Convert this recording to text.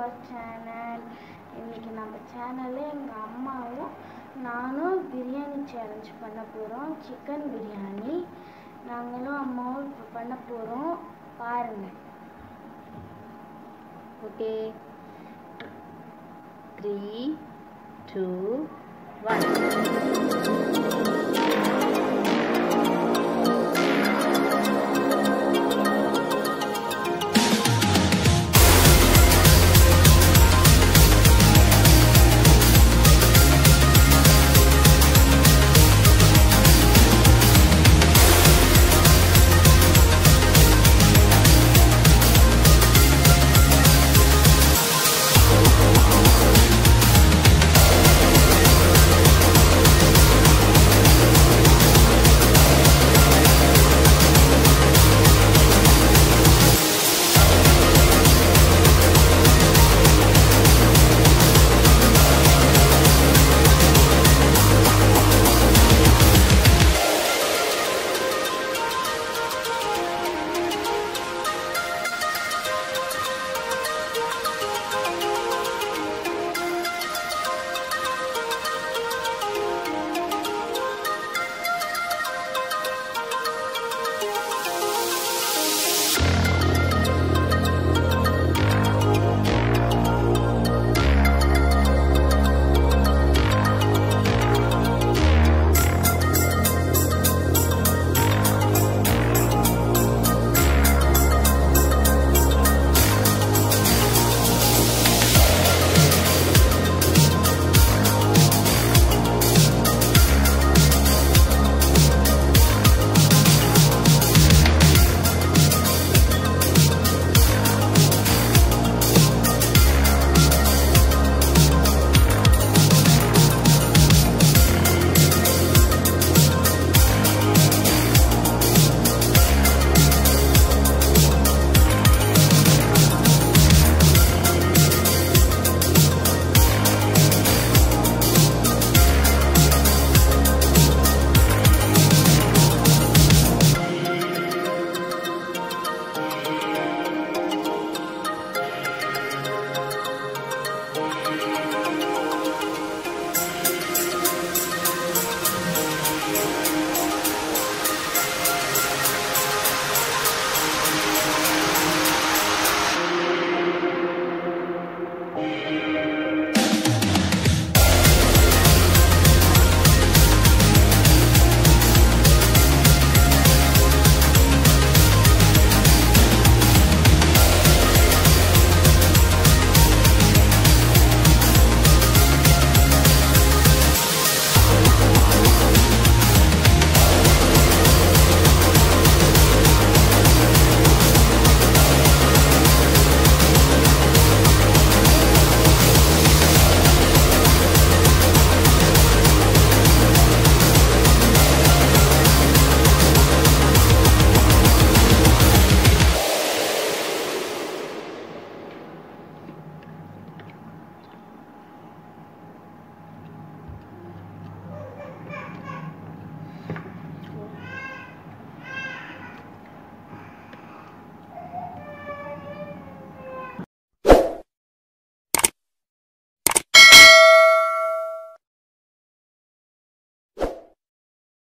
Your channel. இன்றைக்கி நம்ம சேனலில் எங்கள் அம்மாவும் நானும் பிரியாணி சேலஞ்ச் பண்ண போகிறோம் சிக்கன் பிரியாணி. நாங்களும் அம்மாவும் இப்போ பண்ண போகிறோம் பாருங்கள் ஓகே த்ரீ டூ ஒன்